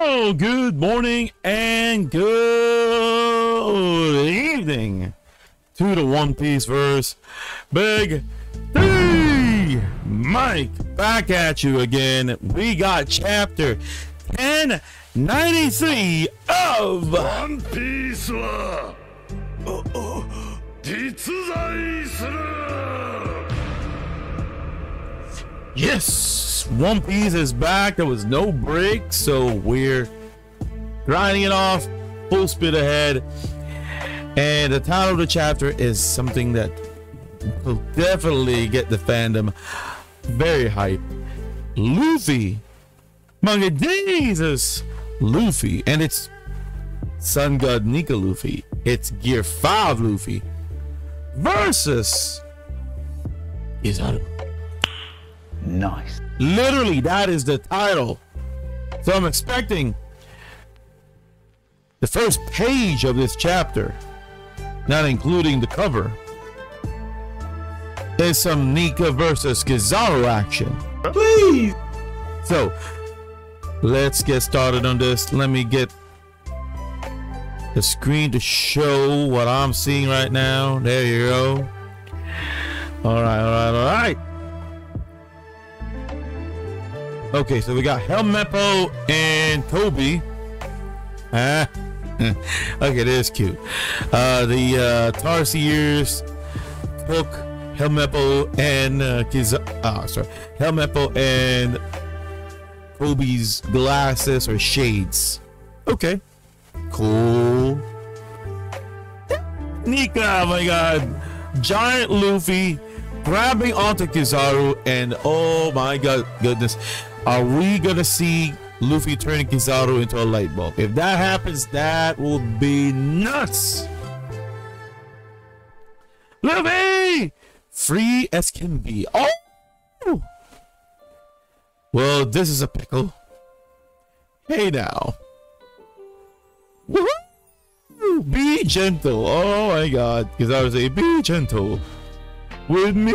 Well, good morning and good evening to the One Piece verse. Big D Mike back at you again. We got chapter 1093 of ワンピースは実在する Yes, One Piece is back. There was no break, so we're grinding it off full speed ahead. And the title of the chapter is something that will definitely get the fandom very hype. Luffy, Manga Jesus, Luffy, and it's Sun God Nika Luffy. It's Gear 5 Luffy versus Kizaru. Nice. Literally, that is the title. So I'm expecting the first page of this chapter, not including the cover, is some Nika versus Kizaru action. Please. So let's get started on this. Let me get the screen to show what I'm seeing right now. There you go. All right, all right, all right. Okay, so we got Helmeppo and Koby. Okay, this is cute. Uh, the uh, Tarsiers took Helmeppo and uh, Kiz- ah, sorry, Helmeppo and Koby's glasses or shades. Okay, cool. Nika, oh my god, giant Luffy grabbing onto Kizaru, and oh my god, goodness, are we gonna see Luffy turning Kizaru into a light bulb? If that happens, that will be nuts. Luffy, free as can be. Oh, well, this is a pickle. Hey now. Woohoo! Be gentle. Oh my god. Because I was a be gentle. With me?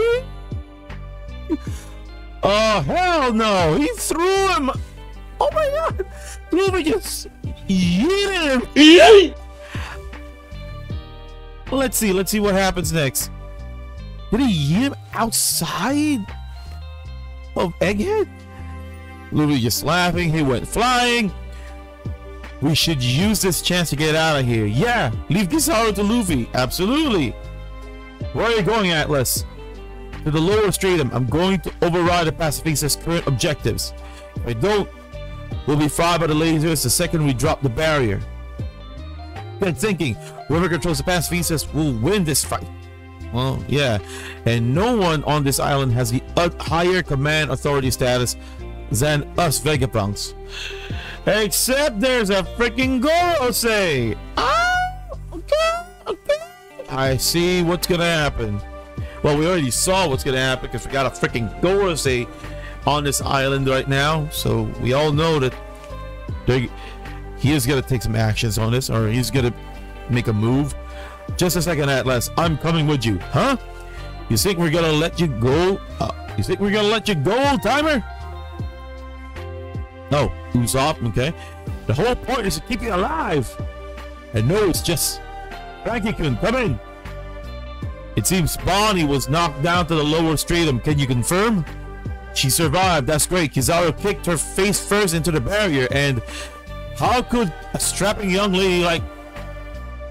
Oh hell no! He threw him! Oh my god! Luffy just yeeted him! Let's see, let's see what happens next. Did he yeet him outside of Egghead? Luffy just laughing, he went flying. We should use this chance to get out of here. Yeah, leave Kizaru to Luffy. Absolutely. Where are you going, Atlas? To the lower stratum. I'm going to override the Pacifista's current objectives. If I don't, we'll be fired by the lasers the second we drop the barrier. Good thinking. Whoever controls the Pacifistas will win this fight. Well, yeah. And no one on this island has the higher command authority status than us Vegapunks. Except there's a freaking Gorosei! Ah, okay, okay. I see what's gonna happen. Well, we already saw what's gonna happen because we got a freaking Gorosei on this island right now. So we all know that he is gonna take some actions on this, or he's gonna make a move. Just a second, Atlas. I'm coming with you, huh? You think we're gonna let you go? Uh, you think we're gonna let you go, old timer? No, Usopp, okay? The whole point is to keep you alive. And no, it's just Franky-kun, come in. It seems Bonnie was knocked down to the lower stratum. Can you confirm? She survived. That's great. Kizaru kicked her face first into the barrier. And how could a strapping young lady like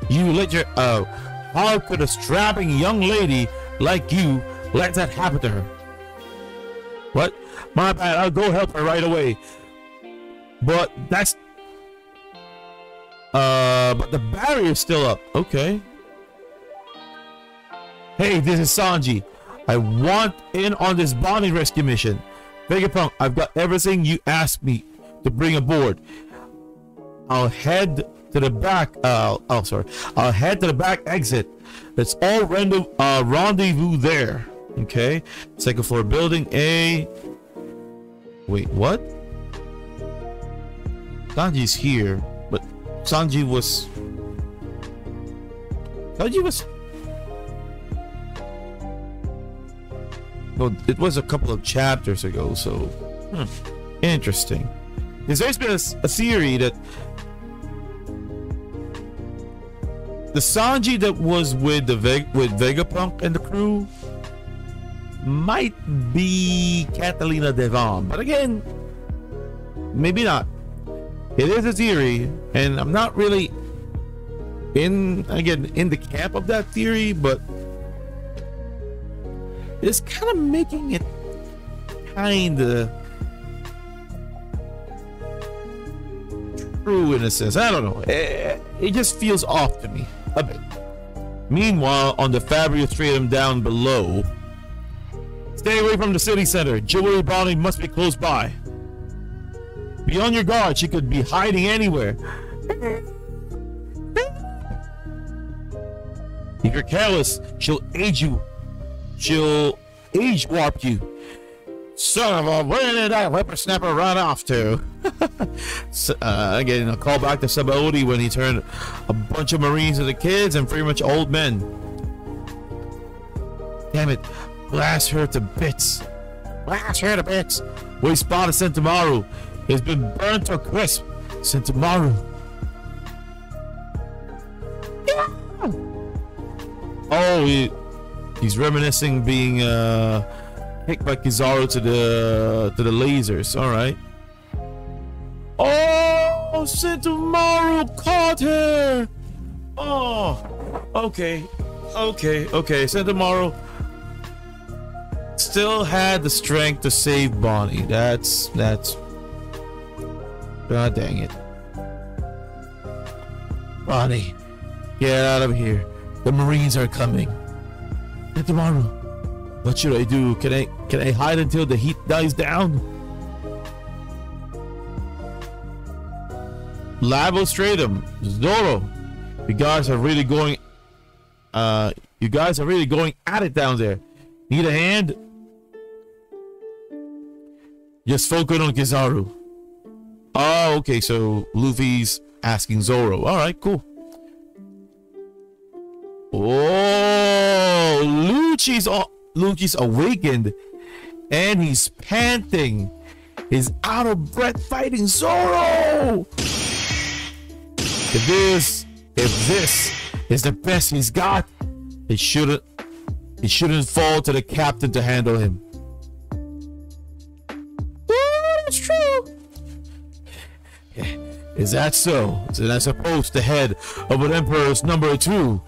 you let your uh how could a strapping young lady like you let that happen to her? What? My bad. I'll go help her right away. But that's uh but the barrier's still up. Okay. Hey, this is Sanji. I want in on this Bonnie rescue mission. Vegapunk, I've got everything you asked me to bring aboard. I'll head to the back. Uh, oh, sorry. I'll head to the back exit. Let's all random, uh, rendezvous there. Okay. Second floor building A. Wait, what? Sanji's here, but Sanji was. Sanji was. Well, it was a couple of chapters ago, so. Hmm, interesting. Because there's been a, a theory that the Sanji that was with the Veg- with Vegapunk and the crew might be Catarina Devon, but again, maybe not. It is a theory, and I'm not really in again in the camp of that theory, but it's kind of making it kind of true in a sense. I don't know. It, it just feels off to me a bit. Meanwhile, on the Fabria Stratum down below, stay away from the city center. Jewelry Bonnie must be close by. Be on your guard. She could be hiding anywhere. If you're careless, she'll aid you. She'll age warp you. Son of a, where did that whippersnapper run off to? so, uh, again, a call back to Sabaody when he turned a bunch of Marines into kids and pretty much old men. Damn it, blast her to bits. Blast her to bits. We spotted Sentomaru. He's been burnt to a crisp. Sentomaru. Yeah. Oh, he, he's reminiscing being uh kicked by Kizaru to the to the lasers. All right. Oh, Sentomaru caught her. Oh, okay, okay, okay. Sentomaru still had the strength to save Bonnie. That's that's. God dang it. Bonnie, get out of here. The Marines are coming. Sentomaru. What should I do? Can I can I hide until the heat dies down? Labo Stratum, Zoro, you guys are really going. Uh, you guys are really going at it down there. Need a hand? Just focus on Kizaru. Oh, okay. So Luffy's asking Zoro. All right, cool. Oh, Lucci's awakened, and he's panting. He's out of breath fighting Zoro. If this, if this is the best he's got, it shouldn't, it shouldn't fall to the captain to handle him. It's true. Is that so? And I suppose the head of an emperor's number two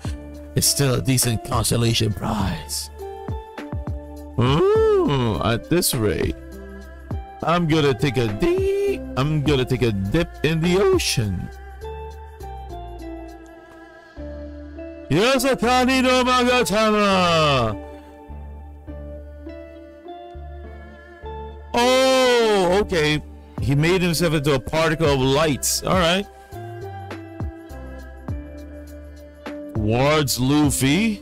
is still a decent consolation prize. Ooh, at this rate, I'm gonna take a deep. I'm gonna take a dip in the ocean. Yasakani no Magatama. Oh, okay. He made himself into a particle of lights. All right. Towards Luffy.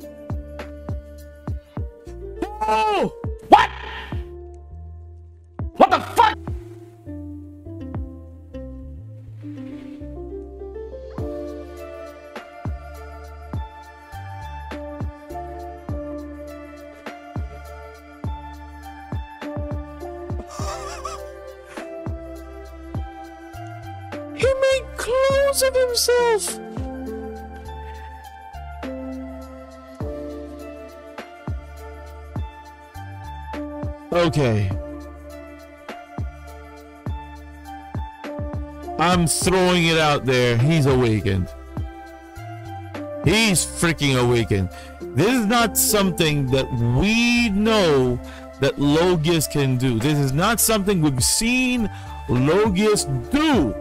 Oh! What? What the fuck? He made clothes of himself. Okay. I'm throwing it out there. He's awakened. He's freaking awakened. This is not something that we know that Logias can do. This is not something we've seen Logias do.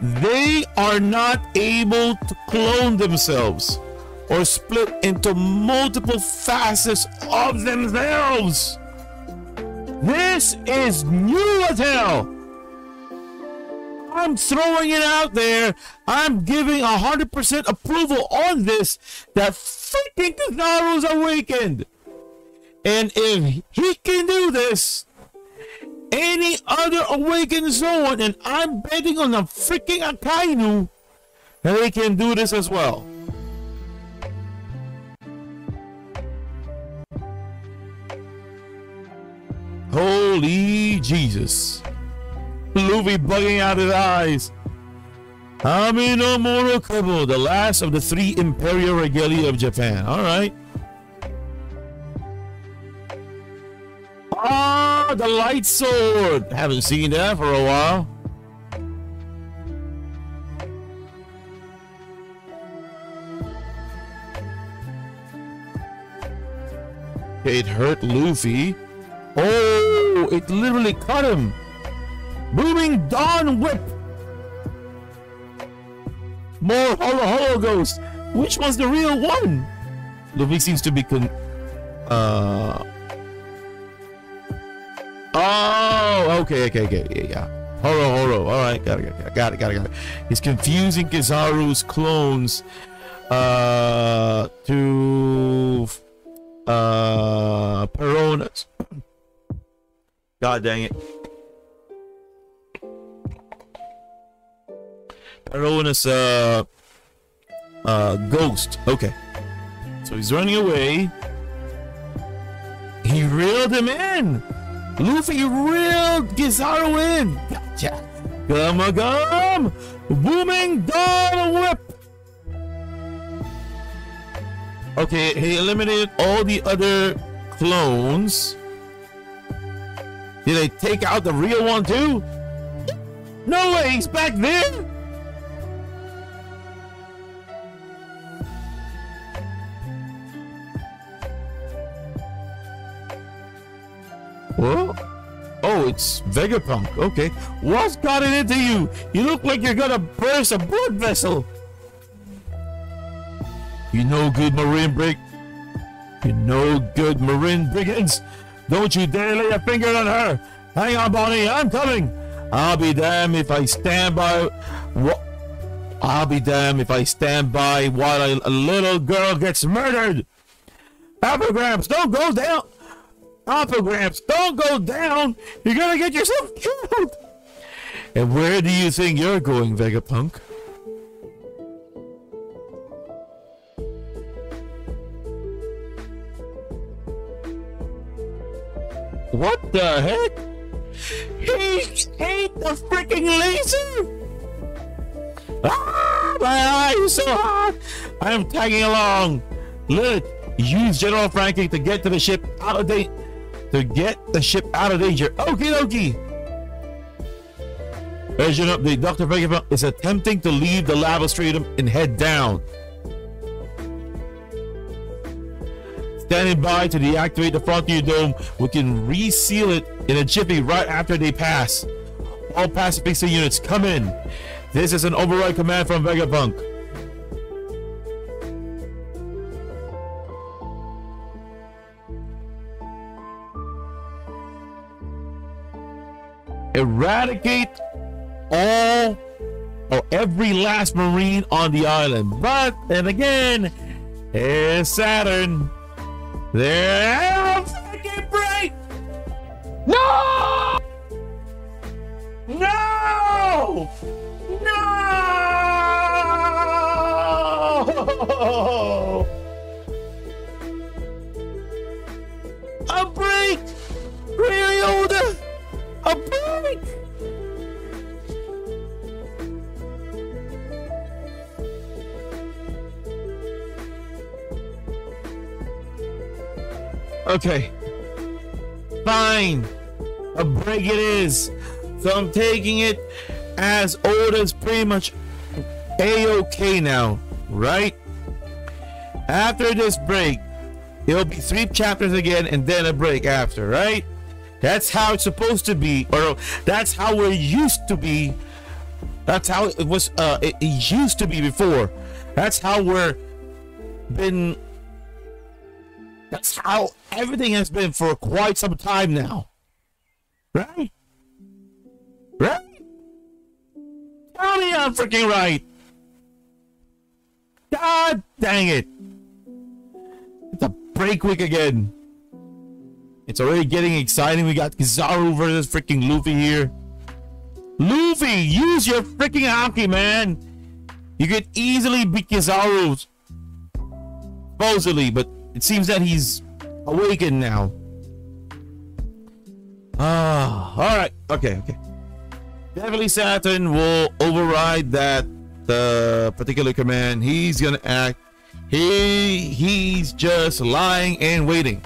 They are not able to clone themselves or split into multiple facets of themselves. This is new as hell. I'm throwing it out there. I'm giving 100% approval on this that freaking Kizaru's awakened. And if he can do this, any other awakened zone, and I'm betting on the freaking Akainu, they can do this as well. Holy Jesus. Luffy bugging out his eyes. Ami no Morokubo, the last of the three imperial regalia of Japan. All right. Ah, the light sword. Haven't seen that for a while. It hurt Luffy. Oh, it literally cut him. Booming Dawn Whip. More Holo Holo Ghost. Which one's the real one? Luffy seems to be con. Uh. Oh, okay, okay, okay, yeah, yeah. Horo, Horo. All right, got it, got it, got it, got it. Got it. He's confusing Kizaru's clones uh, to uh, Perona's. God dang it. Perona's uh, uh, ghost. Okay. So he's running away. He reeled him in. Luffy reeled Kizaru in. Gotcha. Gum gum. Booming Dawn Whip. Okay, he eliminated all the other clones. Did they take out the real one too? No way, he's back there? What? Oh, it's Vegapunk. Okay. What's gotten into you? You look like you're gonna burst a blood vessel. You know good Marine Brig. You know good Marine Brigands. Don't you dare lay a finger on her. Hang on, Bonnie. I'm coming. I'll be damned if I stand by. What? I'll be damned if I stand by while a, a little girl gets murdered. Applegramps, don't go down. Applegramps, don't go down. You're gonna get yourself killed. And where do you think you're going, Vegapunk? What the heck? He ate the freaking laser! Ah, my eye is so hot! I am tagging along. Look, use General Franky to get to the ship out of danger. To get the ship out of danger. Okie dokie. Version update. Dr. Vegapunk is attempting to leave the lava stratum and head down. Standing by to deactivate the Frontier Dome, we can reseal it in a jiffy right after they pass. All pacifista units, come in. This is an override command from Vegapunk. Eradicate all or every last Marine on the island. But then again, it's Saturn. They're freaking break! No! No! No! A break! Liotta! A break! Okay. Fine. A break it is. So I'm taking it as old as pretty much a-okay now, right? After this break, it'll be three chapters again and then a break after, right? That's how it's supposed to be, or that's how we're used to be. That's how it was. Uh, it, it used to be before. That's how we're been. That's how everything has been for quite some time now, right? Right? Tell me I'm freaking right. God dang it! It's a break week again. It's already getting exciting. We got Kizaru versus freaking Luffy here. Luffy, use your freaking haki, man. You could easily beat Kizaru. Supposedly, but it seems that he's awakened now. Ah, all right. Okay, okay. definitely Saturn will override that the particular command. He's gonna act. He he's just lying and waiting.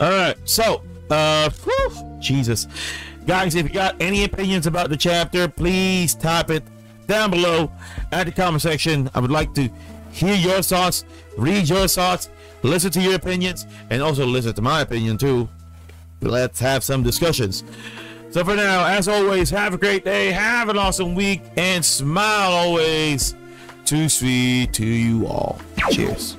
All right, so uh, whew, Jesus, guys, if you got any opinions about the chapter, please type it down below at the comment section. I would like to hear your thoughts, read your thoughts, listen to your opinions, and also listen to my opinion too. Let's have some discussions. So for now, as always, have a great day, have an awesome week, and smile always. Too sweet to you all. Cheers.